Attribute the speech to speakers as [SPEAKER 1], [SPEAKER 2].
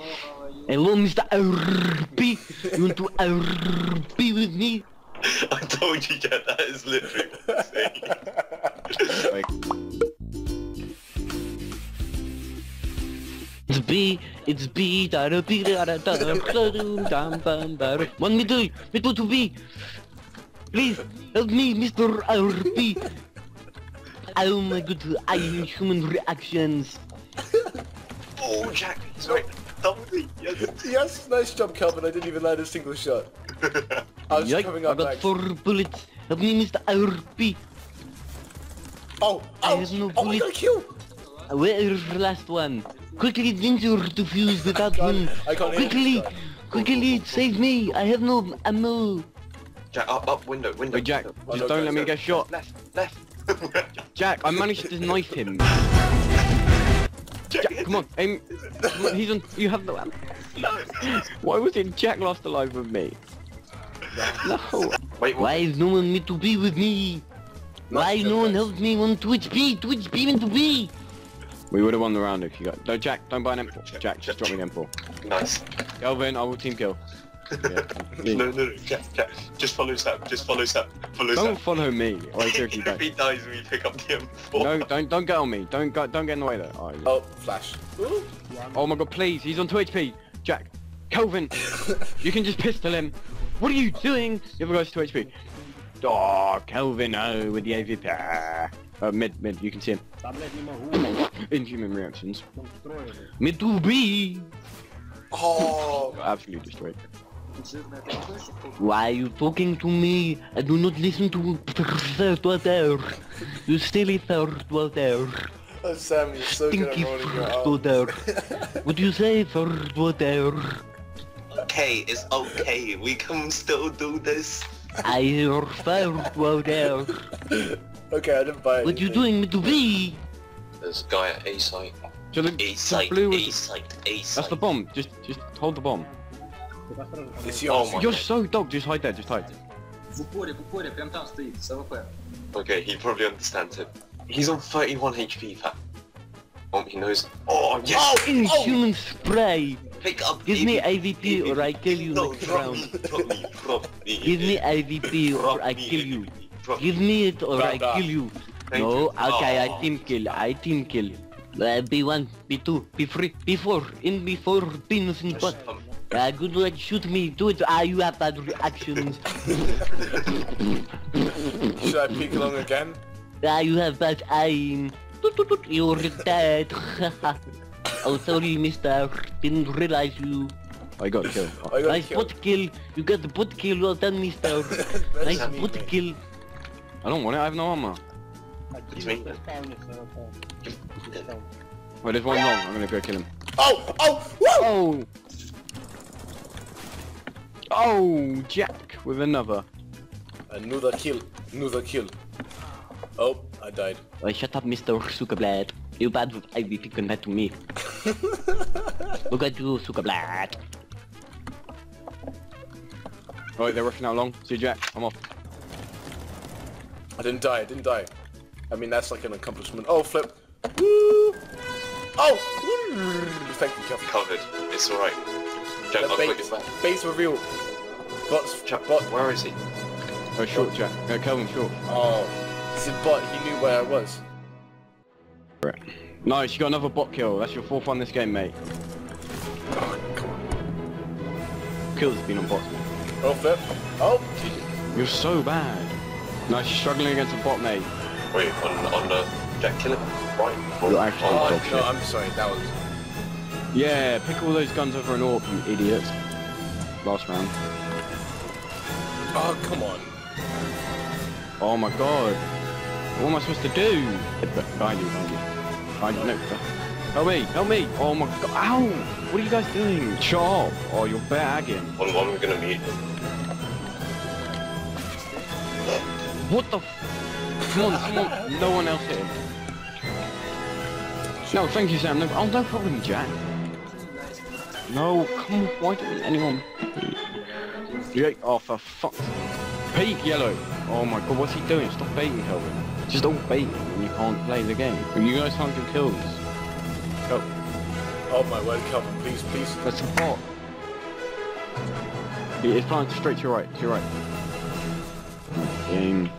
[SPEAKER 1] Hello, Mr. RP. You want to RP with me?
[SPEAKER 2] I told you, that is literally what I'm saying.
[SPEAKER 1] It's B, it's B, da da B, da da da da da da da da One me to, me to to B. Please, help me, Mr. RP. Oh my god, I am human reactions.
[SPEAKER 2] Oh, Jack, sorry. Double D, yes.
[SPEAKER 3] Yes, nice job, Calvin. I didn't even land a single shot. I was
[SPEAKER 1] Yike,
[SPEAKER 3] coming
[SPEAKER 1] I got
[SPEAKER 3] back.
[SPEAKER 1] four bullets. Help me, Mr. RP.
[SPEAKER 3] Oh, oh,
[SPEAKER 1] I
[SPEAKER 3] oh,
[SPEAKER 1] have no
[SPEAKER 3] oh, I
[SPEAKER 1] bullet.
[SPEAKER 3] got a kill.
[SPEAKER 1] Where is the last one? Quickly, Ginger, to fuse without
[SPEAKER 3] can't-
[SPEAKER 1] him.
[SPEAKER 3] I can't
[SPEAKER 1] Quickly,
[SPEAKER 3] this guy.
[SPEAKER 1] quickly, save me. I have no ammo.
[SPEAKER 2] Jack, up, up, window, window.
[SPEAKER 4] Wait, Jack,
[SPEAKER 2] window.
[SPEAKER 3] Oh,
[SPEAKER 4] just
[SPEAKER 3] no,
[SPEAKER 4] don't
[SPEAKER 3] guys,
[SPEAKER 4] let me
[SPEAKER 3] no.
[SPEAKER 4] get shot.
[SPEAKER 2] Left, left.
[SPEAKER 4] Jack, I managed to knife him.
[SPEAKER 2] Jack,
[SPEAKER 4] Jack, come on, aim. Come on, he's on. You have the ammo.
[SPEAKER 2] No.
[SPEAKER 4] Why was it Jack lost alive with me? No.
[SPEAKER 2] Wait,
[SPEAKER 1] Why is no one meant to be with me? Why
[SPEAKER 3] Not
[SPEAKER 1] no one helped me on Twitch B? Twitch B meant to be.
[SPEAKER 4] We would have won the round if you got. No, Jack, don't buy an M4. Jack, just drop me an M4.
[SPEAKER 2] Nice.
[SPEAKER 4] Kelvin, I will team kill. Yeah.
[SPEAKER 2] no, no, no, Jack, Jack, just follow Sam, just follow Sam, follow
[SPEAKER 4] Don't
[SPEAKER 2] Sam.
[SPEAKER 4] follow me. Or I seriously
[SPEAKER 2] if
[SPEAKER 4] don't.
[SPEAKER 2] he dies, we pick up the M4.
[SPEAKER 4] No, don't don't get on me. Don't go, don't get in the way there. Oh, yeah.
[SPEAKER 3] Oh, flash. Ooh.
[SPEAKER 4] oh my god, please, he's on 2 HP. Jack, Kelvin, you can just pistol him. What are you doing? The other guy's 2 HP. Oh, Kelvin, no, with the AVP. Uh, mid, mid, you can see him. Inhuman reactions.
[SPEAKER 1] Me to be.
[SPEAKER 3] Oh,
[SPEAKER 4] Absolutely destroyed.
[SPEAKER 1] Why are you talking to me? I do not listen to third water. You silly third water.
[SPEAKER 3] oh, Sam, you're so good at
[SPEAKER 1] Stinky
[SPEAKER 3] rolling your
[SPEAKER 1] water. What do you say, third water?
[SPEAKER 2] Okay, it's okay, we can still do this.
[SPEAKER 1] I hear third water.
[SPEAKER 3] Okay, I didn't buy it.
[SPEAKER 1] What you doing, me to be?
[SPEAKER 2] There's a guy at A site.
[SPEAKER 4] So
[SPEAKER 2] A site,
[SPEAKER 4] blue
[SPEAKER 2] A site, A site.
[SPEAKER 4] That's the bomb. Just just hold the bomb.
[SPEAKER 3] It's yours.
[SPEAKER 2] Oh my-
[SPEAKER 4] You're so dog. Just hide there. Just hide.
[SPEAKER 5] В упоре, в упоре, прям там стоит, с АВП.
[SPEAKER 2] Okay, he probably understands it. He's on 31 HP, fat. Oh, he knows. Oh, yes!
[SPEAKER 3] Oh,
[SPEAKER 1] Inhuman spray.
[SPEAKER 2] Pick up
[SPEAKER 1] Give me
[SPEAKER 2] AVP.
[SPEAKER 1] AVP or I kill you
[SPEAKER 2] No,
[SPEAKER 1] next
[SPEAKER 2] drop
[SPEAKER 1] round.
[SPEAKER 2] me, drop me, drop me.
[SPEAKER 1] Give me AVP
[SPEAKER 2] Drop
[SPEAKER 1] or I
[SPEAKER 2] me
[SPEAKER 1] kill you.
[SPEAKER 2] AVP, drop
[SPEAKER 1] Give
[SPEAKER 2] me.
[SPEAKER 1] me it or I
[SPEAKER 3] Brother.
[SPEAKER 1] kill you.
[SPEAKER 2] Thank
[SPEAKER 1] No,
[SPEAKER 2] you.
[SPEAKER 1] okay, I
[SPEAKER 2] Oh.
[SPEAKER 1] team kill. I team kill. Uh, B1, B2, B3, B4, in B4, penis in butt. Uh, good luck, shoot me, do it. Ah, you have bad reactions.
[SPEAKER 3] Should I peek along again?
[SPEAKER 1] Ah, you have bad aim. You're dead. oh, sorry, mister. Didn't realize you.
[SPEAKER 4] I got the kill.
[SPEAKER 3] Oh, I got
[SPEAKER 1] Nice
[SPEAKER 3] killed.
[SPEAKER 1] bot kill. You got the bot kill. Well done, mister.
[SPEAKER 3] That's
[SPEAKER 1] nice
[SPEAKER 3] me,
[SPEAKER 1] bot
[SPEAKER 3] mate.
[SPEAKER 1] kill.
[SPEAKER 4] I don't want it. I have no armor.
[SPEAKER 2] it's me.
[SPEAKER 4] Wait, there's one long. I'm gonna go kill him.
[SPEAKER 3] Oh, oh, whoa!
[SPEAKER 4] Oh! Oh, Jack with another.
[SPEAKER 3] Another kill. Another kill. Oh, I died.
[SPEAKER 1] Oh, shut up, Mr. Zuckerblad. You bad with IVP compared to me. Look at you, Zuckerblad.
[SPEAKER 4] Right, they're rushing out long. See you, Jack. I'm off.
[SPEAKER 3] I didn't die. I didn't die. I mean, that's like an accomplishment. Oh, flip. Woo! Oh! Woo! Thank you, Kelvin.
[SPEAKER 2] Covered. It's alright. Jack,
[SPEAKER 3] The
[SPEAKER 2] I'll
[SPEAKER 3] bait,
[SPEAKER 2] put it back.
[SPEAKER 3] base reveal. Bots,
[SPEAKER 2] Jack,
[SPEAKER 3] bot.
[SPEAKER 2] where is he?
[SPEAKER 4] Oh, short, Jack. Uh, Kelvin, short.
[SPEAKER 3] Oh, it's a bot. He knew where I was. Right.
[SPEAKER 4] Nice, you got another bot kill. That's your fourth one this game, mate.
[SPEAKER 3] Oh, come on.
[SPEAKER 4] Kills have been on bots, mate.
[SPEAKER 3] Oh, flip. Oh,
[SPEAKER 4] You're so bad. Nice, you're struggling against a bot, mate.
[SPEAKER 2] Wait, on, on the... Jack, kill him. Right.
[SPEAKER 4] You're actually
[SPEAKER 2] Oh,
[SPEAKER 4] dog
[SPEAKER 3] oh no, I'm sorry. That was.
[SPEAKER 4] Yeah, pick all those guns over an orb, you idiots. Last round.
[SPEAKER 3] Oh, come on.
[SPEAKER 4] Oh my god. What am I supposed to do? Behind you, behind you. Behind you, no. Help me, help me. Oh my god, ow! What are you guys doing? Chop! Oh, you're bagging.
[SPEAKER 2] On one, we're gonna meet him.
[SPEAKER 4] What the f- Come on, come on. No one else hit him. No, thank you, Sam. No, oh, no problem, Jack. No, come on. Why didn't anyone... Yeah, oh, for fuck. Peak yellow. Oh my god, what's he doing? Stop baiting, Kelvin. Just don't bait when you can't play the game. When you guys can't get kills. Go.
[SPEAKER 3] Oh my word, Calvin, please, please.
[SPEAKER 4] That's a bot. It's planted straight to your right, to your right. Game.